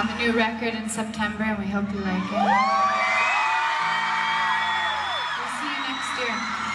have a new record in September and we hope you like it. We'll see you next year.